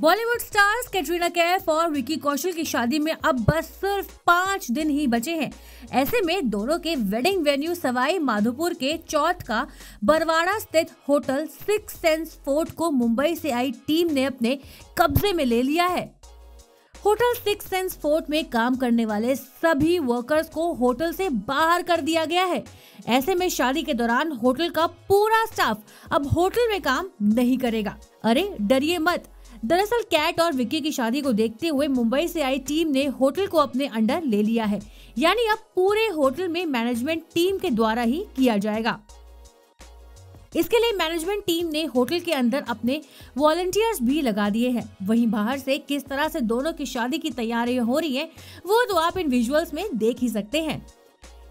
Bollywood stars Katrina Kaif और विकी कौशल की शादी में अब बस सिर्फ़ पाँच दिन ही बचे हैं। ऐसे में दोनों के वेडिंग वेन्यू सवाई माधोपुर के चौथ का बरवाड़ा स्थित होटल सिक्स सेंस फोर्ट को मुंबई से आई टीम ने अपने कब्जे में ले लिया है। होटल सिक्स सेंस फोर्ट में काम करने वाले सभी वर्कर्स को होटल से बाहर कर दिया गया है। ऐसे में शादी के दौरान होटल का पूरा स्टाफ अब होटल में काम नहीं करेगा। अरे, डरिए मत। दरअसल कैट और विक्की की शादी को देखते हुए मुंबई से आई टीम ने होटल को अपने अंडर ले लिया है। यानी अब पूरे होटल में मैनेजमेंट टीम के द्वारा ही किया जाएगा। इसके लिए मैनेजमेंट टीम ने होटल के अंदर अपने वॉलंटियर्स भी लगा दिए हैं। वहीं बाहर से किस तरह से दोनों की शादी की तैयारियाँ हो रही हैं, वो तो आप इन विजुअल्स में देख ही सकते हैं।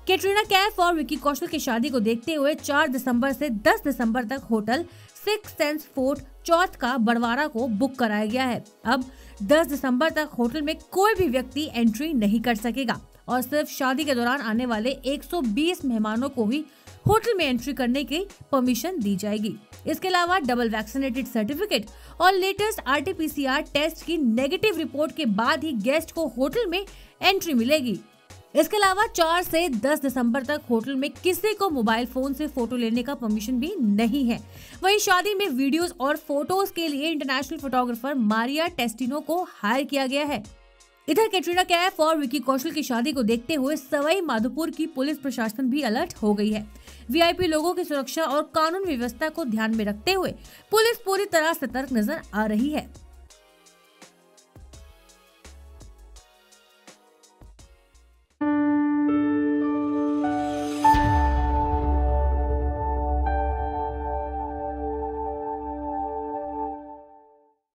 कैटरीना कैफ और विकी कौशल की शादी को देखते हुए 4 दिसंबर से 10 दिसंबर तक hotel six senses fort Chauth का बड़वारा को बुक कराया गया है। अब 10 दिसंबर तक होटल में कोई भी व्यक्ति एंट्री नहीं कर सकेगा और सिर्फ़ शादी के दौरान आने वाले 120 मेहमानों को ही होटल में एंट्री करने की परमिशन दी जाएगी। इसके अलावा डबल वैक्सीनेटेड सर्टिफिकेट और लेटेस्ट आरटीपीसीआर टेस्ट की नेगेटिव रिपोर्ट के बाद ही गेस्ट को होटल में एंट्री मिलेगी। इसके अलावा 4 से 10 दिसंबर तक होटल में किसी को मोबाइल फ़ोन से फ़ोटो लेने का परमिशन भी नहीं है। वहीं शादी में वीडियोस और फ़ोटोज़ के लिए इंटरनेशनल फोटोग्राफर मारिया टेस्टिनो को हायर किया गया है। इधर कैटरीना कैफ और विकी कौशल की शादी को देखते हुए सवाई माधोपुर की पुलिस प्रशासन भी अलर्ट हो गई है। वीआईपी लोगों की सुरक्षा और कानून व्यवस्था को ध्यान में रखते हुए पुलिस पूरी तरह सतर्क नज़र आ रही है।